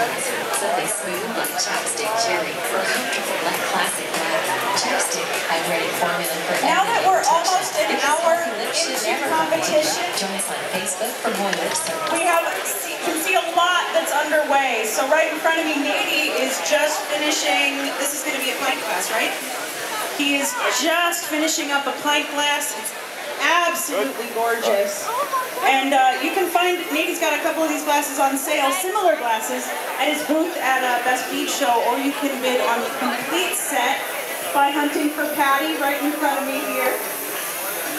Moisturizer. Something smooth like chapstick cherry or comfortable like classic black. Chapstick hydrating formula for Now that we're almost an hour healthy lips should into competition. Join us on Facebook for more lip service. we have you can see a lot that's underway. So right in front of me, Nady is just finishing. This is going to be a pint glass, right? He is just finishing up a pint glass. It's absolutely gorgeous. And uh, you can find Nady's got a couple of these glasses on sale, similar glasses, at his booth at uh, Best Bead Show, or you can bid on the complete set by hunting for Patty right in front of me here.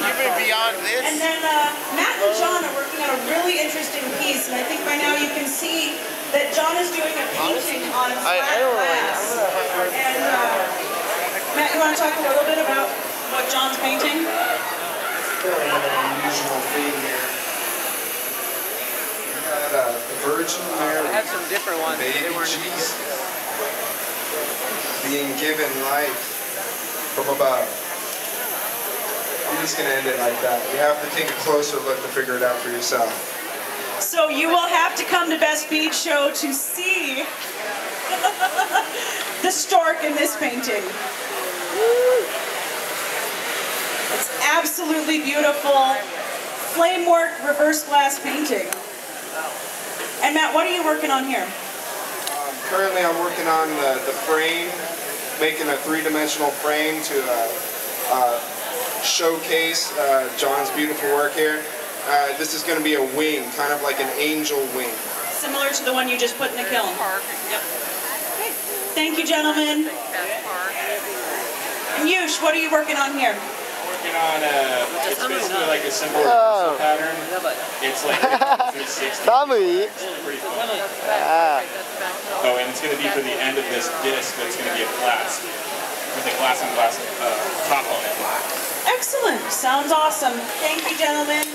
Even beyond this. And then uh, Matt and John are working on a really interesting piece, and I think by now you can see that John is doing a painting on flat I don't like- glass. And uh, Matt, you want to talk a little bit about what John's painting? Really an unusual thing here. We got uh, the Virgin I Mary, have some different ones. baby They weren't Jesus, being given life from above. I'm just gonna end it like that. You have to take a closer look to figure it out for yourself. So you will have to come to Best Bead Show to see the stork in this painting. It's absolutely beautiful. Flame work reverse glass painting. And Matt, what are you working on here? Um, currently, I'm working on the, the frame, making a three-dimensional frame to uh, uh, showcase uh, John's beautiful work here. Uh, this is going to be a wing, kind of like an angel wing. Similar to the one you just put in the kiln. Yep. Thank you, gentlemen. And Yush, what are you working on here? working on a, it's basically like a simple oh. pattern. It's like 60. it's pretty Oh, and it's going to be for the end of this disc that's going to be a glass with a glass and glass uh, top on it. Excellent. Sounds awesome. Thank you, gentlemen.